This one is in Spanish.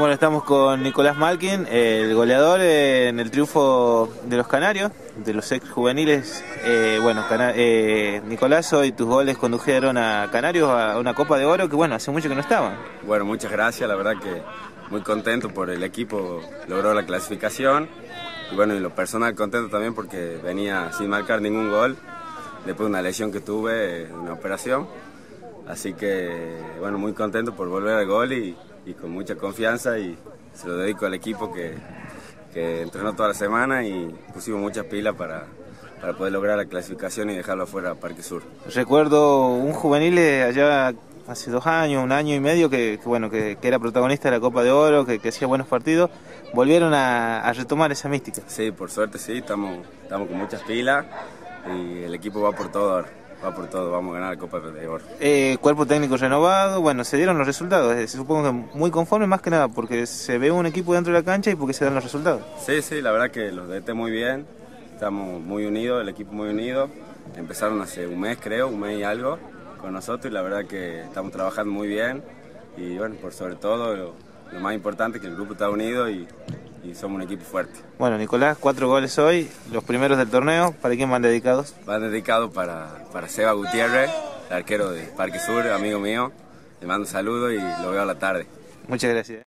Bueno, estamos con Nicolás Malkin, el goleador en el triunfo de los Canarios, de los ex juveniles. Eh, bueno, eh, Nicolás, hoy tus goles condujeron a Canarios a una Copa de Oro que, bueno, hace mucho que no estaban. Bueno, muchas gracias, la verdad que muy contento por el equipo, logró la clasificación. Y bueno, y lo personal contento también porque venía sin marcar ningún gol, después de una lesión que tuve, una operación. Así que, bueno, muy contento por volver al gol y, con mucha confianza y se lo dedico al equipo que, entrenó toda la semana y pusimos muchas pilas para, para poder lograr la clasificación y dejarlo afuera a Parque Sur. Recuerdo un juvenil allá hace dos años, un año y medio, que, bueno, que, era protagonista de la Copa de Oro, que, hacía buenos partidos, volvieron a, retomar esa mística. Sí, por suerte sí, estamos, estamos con muchas pilas y el equipo va por todo ahora va por todo, vamos a ganar la Copa de Oro. Eh, cuerpo técnico renovado, bueno, se dieron los resultados, eh, supongo que muy conforme más que nada, porque se ve un equipo dentro de la cancha y porque se dan los resultados. Sí, sí, la verdad que los DT muy bien, estamos muy unidos, el equipo muy unido, empezaron hace un mes creo, un mes y algo con nosotros y la verdad que estamos trabajando muy bien y bueno, por sobre todo lo, lo más importante es que el grupo está unido y y somos un equipo fuerte. Bueno, Nicolás, cuatro goles hoy, los primeros del torneo. ¿Para quién van dedicados? Van dedicados para, para Seba Gutiérrez, el arquero de Parque Sur, amigo mío. Le mando un saludo y lo veo a la tarde. Muchas gracias.